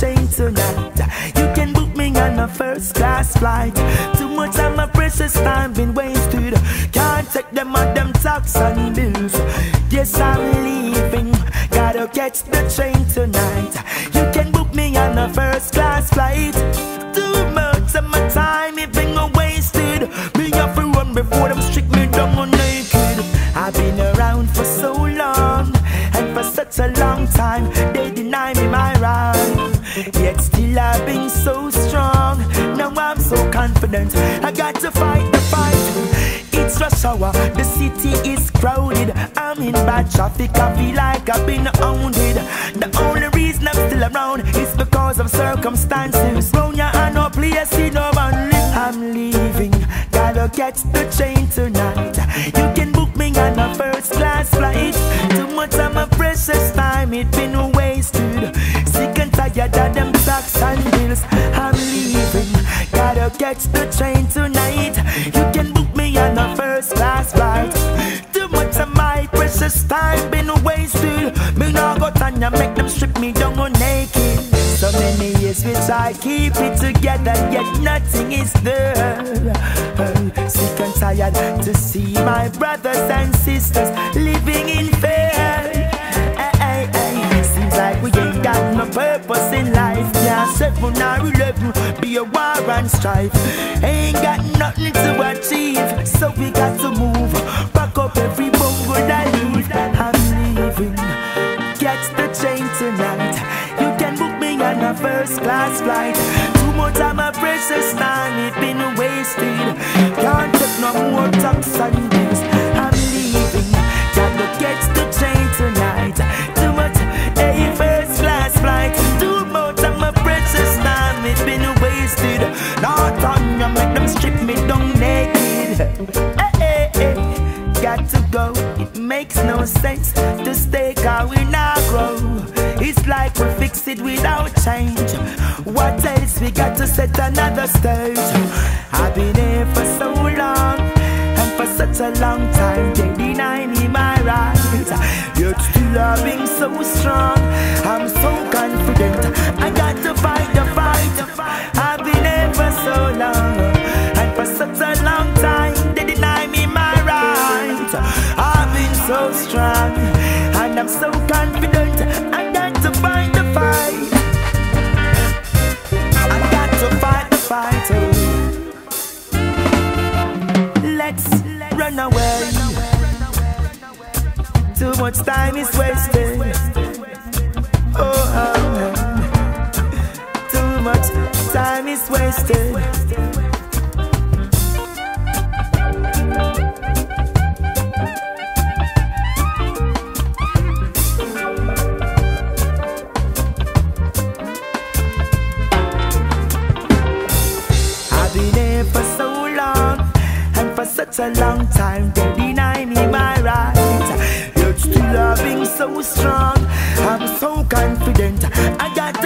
chain tonight. You can book me on a first class flight. Too much of my precious time been wasted. Can't take them on them tax and bills. Yes, I'm leaving. Gotta catch the train tonight. You can book me on a first class flight. Too much of my time it been wasted. So confident. I got to fight the fight. It's rush hour, the city is crowded. I'm in bad traffic, I feel like I've been hounded. The only reason I'm still around is because of circumstances. Round I no place, see no live. I'm leaving, gotta catch the train tonight. Catch the train tonight. You can book me on a first class flight. Too much of my precious time been wasted. Me now go time ya make them strip me down on naked. So many years we try keep it together, yet nothing is there. Uh, Sick and tired to see my brothers and sisters living in fear. Be a war and strife. Ain't got nothing to achieve, so we got to move. Makes no sense to stay car we not grow. It's like we fix it without change. What else we got to set another stage? I've been here for so long and for such a long time. They deny me my right. Yet still being so strong. I'm so confident. I got to fight. I'm so confident. I got to fight the fight. I got to fight the fight. oh. Let's run away. Too much time is wasted. Oh, oh, oh. too much time is wasted. A long time. They deny me my right. Yet still I've so strong. I'm so confident. I got